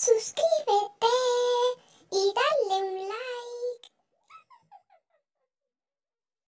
Like.